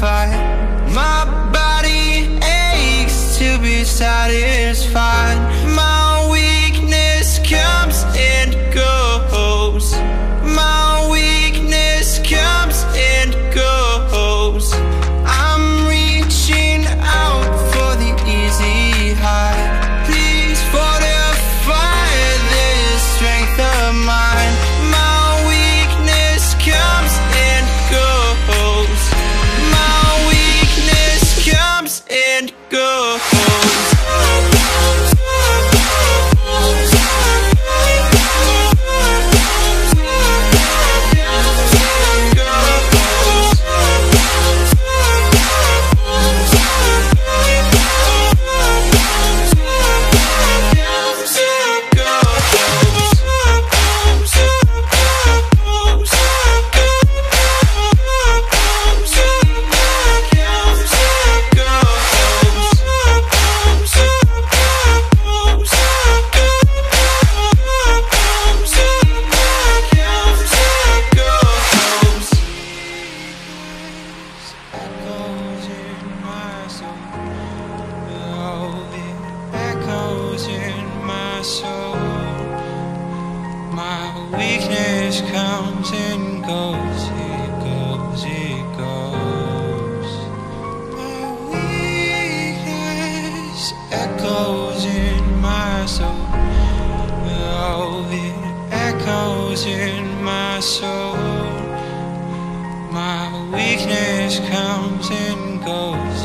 fight. My body aches to be satisfied. My weakness comes and goes. It goes, it goes. My weakness echoes in my soul. Oh, it echoes in my soul. My weakness comes and goes.